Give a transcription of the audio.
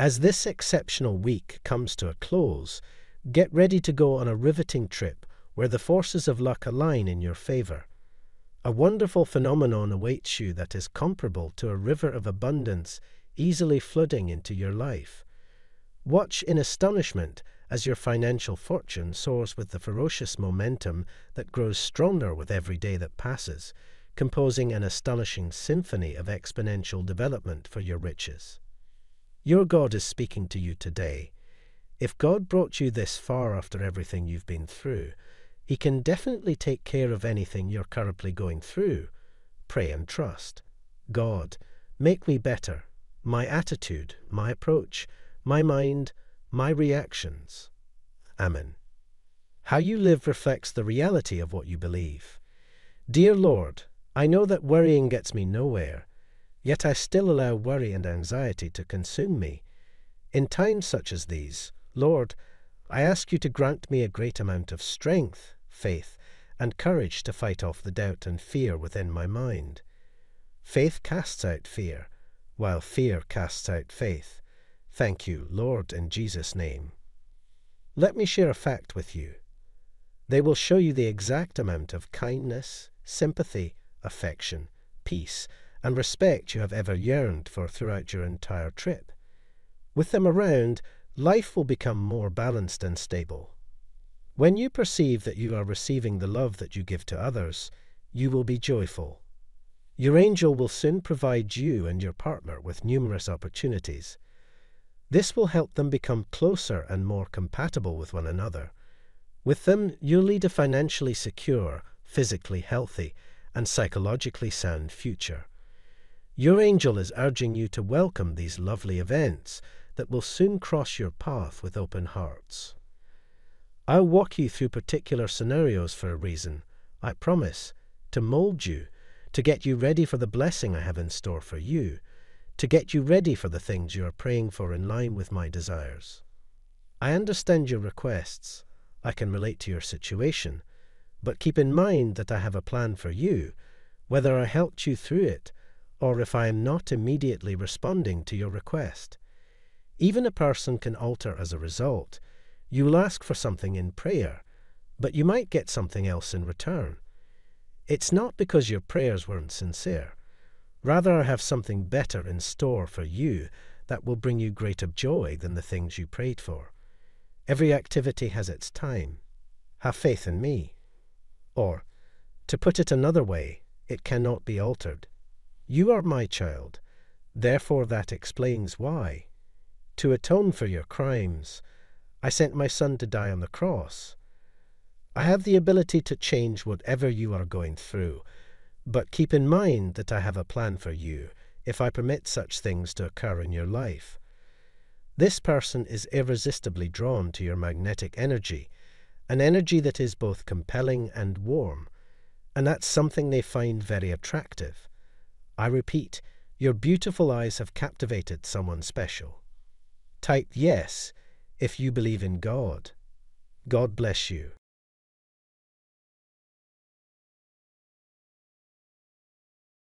As this exceptional week comes to a close, get ready to go on a riveting trip where the forces of luck align in your favor. A wonderful phenomenon awaits you that is comparable to a river of abundance easily flooding into your life. Watch in astonishment as your financial fortune soars with the ferocious momentum that grows stronger with every day that passes, composing an astonishing symphony of exponential development for your riches. Your God is speaking to you today. If God brought you this far after everything you've been through, He can definitely take care of anything you're currently going through. Pray and trust. God, make me better. My attitude, my approach, my mind, my reactions. Amen. How you live reflects the reality of what you believe. Dear Lord, I know that worrying gets me nowhere, yet I still allow worry and anxiety to consume me. In times such as these, Lord, I ask you to grant me a great amount of strength, faith, and courage to fight off the doubt and fear within my mind. Faith casts out fear, while fear casts out faith. Thank you, Lord, in Jesus' name. Let me share a fact with you. They will show you the exact amount of kindness, sympathy, affection, peace, and respect you have ever yearned for throughout your entire trip. With them around, life will become more balanced and stable. When you perceive that you are receiving the love that you give to others, you will be joyful. Your angel will soon provide you and your partner with numerous opportunities. This will help them become closer and more compatible with one another. With them, you'll lead a financially secure, physically healthy, and psychologically sound future. Your angel is urging you to welcome these lovely events that will soon cross your path with open hearts. I'll walk you through particular scenarios for a reason, I promise, to mold you, to get you ready for the blessing I have in store for you, to get you ready for the things you are praying for in line with my desires. I understand your requests. I can relate to your situation. But keep in mind that I have a plan for you, whether I helped you through it or if I am not immediately responding to your request. Even a person can alter as a result. You will ask for something in prayer, but you might get something else in return. It's not because your prayers weren't sincere. Rather, I have something better in store for you that will bring you greater joy than the things you prayed for. Every activity has its time. Have faith in me. Or, to put it another way, it cannot be altered. You are my child, therefore that explains why. To atone for your crimes, I sent my son to die on the cross. I have the ability to change whatever you are going through, but keep in mind that I have a plan for you if I permit such things to occur in your life. This person is irresistibly drawn to your magnetic energy, an energy that is both compelling and warm, and that's something they find very attractive. I repeat, your beautiful eyes have captivated someone special. Type yes if you believe in God. God bless you.